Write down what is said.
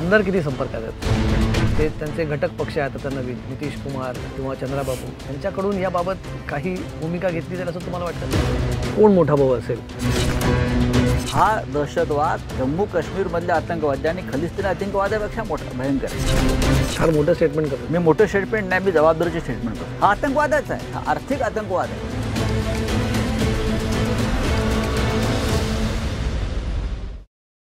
आमदार किती संपर्कात आहेत? ते त्यांचे घटक पक्ष आहेत आता नवीन नितीश कुमार किंवा चंद्राबाबू. यांच्याकडून याबाबत काही भूमिका घेतली जाईल असं तुम्हाला वाटतं? कोण मोठा भाऊ असेल? हा दहशतवाद जम्मू काश्मीरमधल्या आतंकवादी आणि खलिस्तीन आतंकवादापेक्षा मोठा भयंकर फार मोठं स्टेटमेंट करतो मी मोठं स्टेटमेंट नाही मी जबाबदारीचे स्टेटमेंट करतो. हा आतंकवादच आहे. हा आर्थिक आतंकवाद आहे.